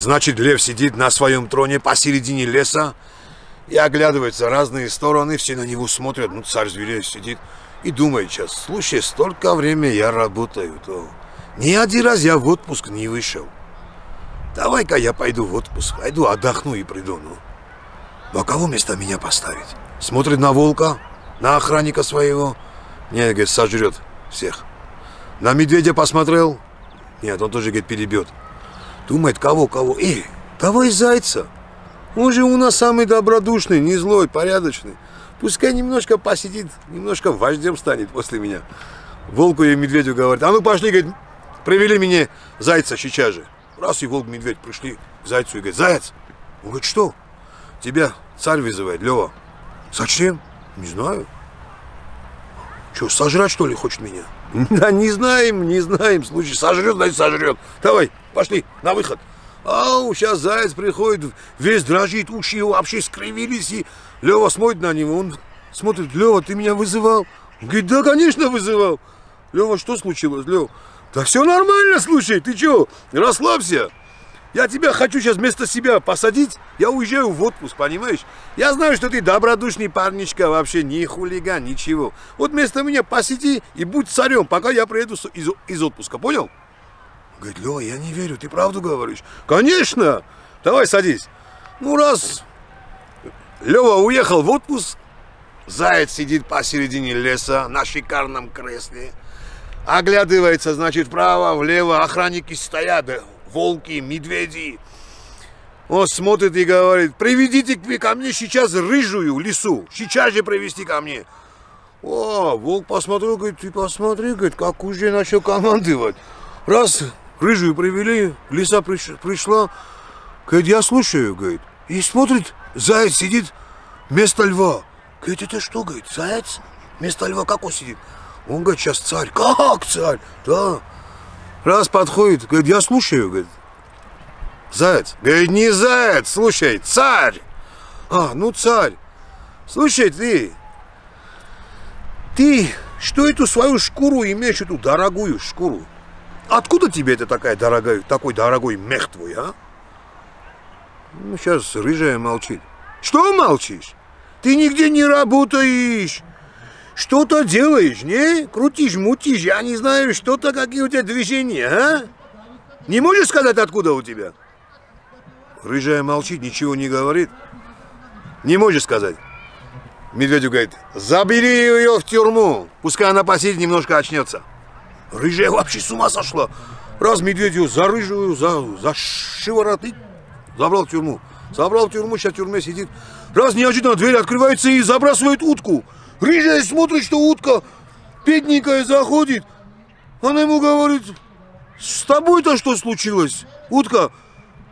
Значит, лев сидит на своем троне посередине леса и оглядывается разные стороны, все на него смотрят, ну, царь зверей сидит и думает сейчас, слушай, столько времени я работаю, то ни один раз я в отпуск не вышел. Давай-ка я пойду в отпуск, пойду отдохну и приду, ну. А кого вместо меня поставить? Смотрит на волка, на охранника своего. Нет, говорит, сожрет всех. На медведя посмотрел. Нет, он тоже, говорит, перебьет. Думает, кого, кого? Эй, из зайца? Он же у нас самый добродушный, не злой, порядочный. Пускай немножко посидит, немножко вождем станет после меня. Волку и медведю говорит, а ну пошли, говорит, привели мне зайца сейчас же. Раз и волк, медведь пришли к зайцу и говорит, заяц. Он говорит, что? Тебя царь вызывает, Лева. Зачем? Не знаю. Что, сожрать, что ли, хочет меня? Да не знаем, не знаем. Слушай, сожрет, значит, сожрет. Давай, пошли, на выход. Ау, сейчас заяц приходит, весь дрожит, уши его вообще скривились, и Лева смотрит на него, он смотрит, Лева, ты меня вызывал? Он говорит, да, конечно, вызывал. Лева, что случилось, Лева? Да все нормально, слушай, ты что, расслабься. Я тебя хочу сейчас вместо себя посадить, я уезжаю в отпуск, понимаешь? Я знаю, что ты добродушный парничка, вообще не хулиган, ничего. Вот вместо меня посиди и будь царем, пока я приеду из, из отпуска, понял? Говорит, Лёва, я не верю, ты правду говоришь? Конечно! Давай садись. Ну, раз Лёва уехал в отпуск, заяц сидит посередине леса на шикарном кресле, оглядывается, значит, вправо, влево, охранники стоят, волки, медведи. Он смотрит и говорит, приведите ко мне сейчас рыжую лису, сейчас же привести ко мне. О, волк посмотрел, говорит, ты посмотри, говорит, как уже начал командовать. Раз рыжую привели, лиса приш, пришла, говорит, я слушаю, говорит. И смотрит, заяц сидит вместо льва. Говорит, это что, говорит, заяц? Вместо льва как он сидит? Он говорит, сейчас царь. Как царь? Да. Раз подходит, говорит, я слушаю, говорит. Заяц. Говорит, не заяц, слушай, царь. А, ну царь. Слушай, ты, ты что эту свою шкуру имеешь, эту дорогую шкуру? Откуда тебе это такая дорогая, такой дорогой мех твой, а? Ну, сейчас рыжая молчит. Что молчишь? Ты нигде не работаешь. Что-то делаешь, не? Крутишь, мутишь, я не знаю, что-то, какие у тебя движения, а? Не можешь сказать, откуда у тебя? Рыжая молчит, ничего не говорит. Не можешь сказать. Медведю говорит, забери ее в тюрьму, пускай она посидит, немножко очнется. Рыжая вообще с ума сошла. Раз медведю за рыжую, за, за шиворот и забрал в тюрьму. Забрал в тюрьму, сейчас в тюрьме сидит. Раз неожиданно дверь открывается и забрасывает утку. Рыжая смотрит, что утка бедненькая заходит. Она ему говорит, с тобой-то что случилось? Утка,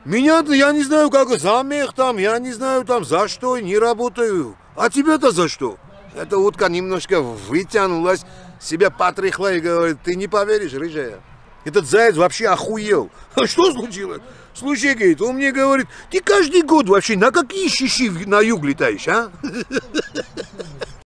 меня-то я не знаю, как замех там, я не знаю там за что, не работаю. А тебя-то за что? Эта утка немножко вытянулась, себя потряхла и говорит, ты не поверишь, рыжая. Этот заяц вообще охуел. А что случилось? Слушай, говорит, он мне говорит, ты каждый год вообще на какие щищи на юг летаешь, а?